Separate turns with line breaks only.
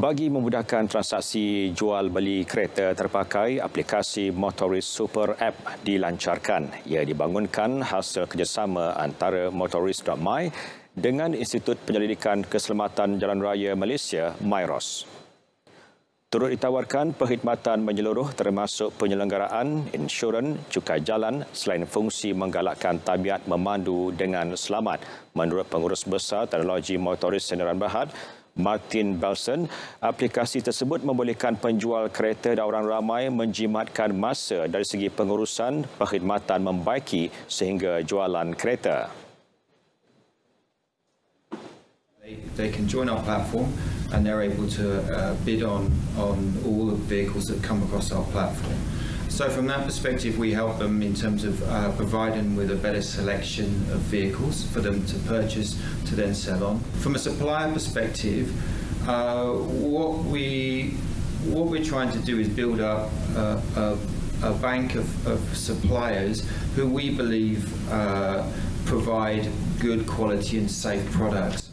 Bagi memudahkan transaksi jual beli kereta terpakai, aplikasi Motorist Super App dilancarkan. Ia dibangunkan hasil kerjasama antara Motorist.my dengan Institut Penyelidikan Keselamatan Jalan Raya Malaysia, MyROS. Turut ditawarkan perkhidmatan menyeluruh termasuk penyelenggaraan, insurans, cukai jalan selain fungsi menggalakkan tabiat memandu dengan selamat. Menurut Pengurus Besar Teknologi Motoris Senaran Berhad, Martin Belson, aplikasi tersebut membolehkan penjual kereta dan orang ramai menjimatkan masa dari segi pengurusan perkhidmatan membaiki sehingga jualan kereta.
They can join our platform and they're able to uh, bid on, on all the vehicles that come across our platform. So from that perspective, we help them in terms of uh, providing with a better selection of vehicles for them to purchase to then sell on. From a supplier perspective, uh, what we what we're trying to do is build up a, a, a bank of, of, suppliers who we believe uh, provide good quality and safe products.